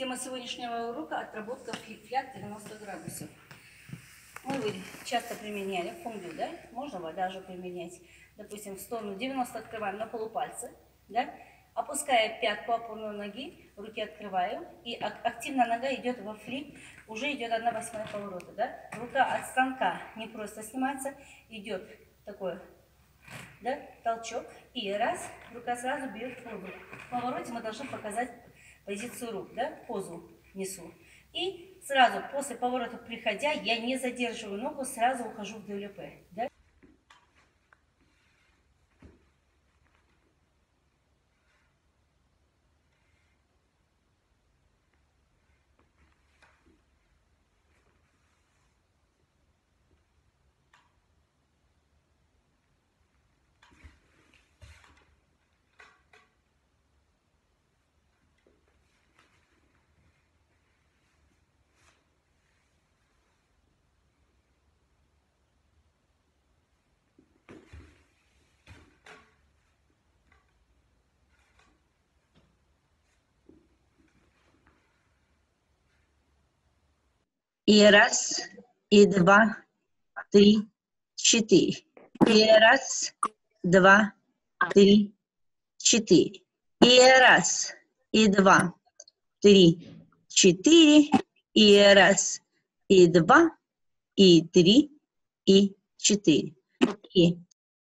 Тема сегодняшнего урока – отработка флаг 90 градусов. Мы часто применяли, фондю, да? Можно вода же применять. Допустим, в сторону 90 открываем на полупальцы, да? Опуская пятку опорной ноги, руки открываю, и ак- активно нога идет во флип, уже идет 1 восьмая поворота, да? Рука от станка не просто снимается, идет такой, да, толчок, и раз, рука сразу бьет в воду. В повороте мы должны показать позицию рук, да, позу несу. И сразу после поворота приходя, я не задерживаю ногу, сразу ухожу в ДЛП, да? И раз, и два, три, четыре. И раз, два, три, четыре. И раз, и два, три, четыре. И раз, и два, и три, и четыре. И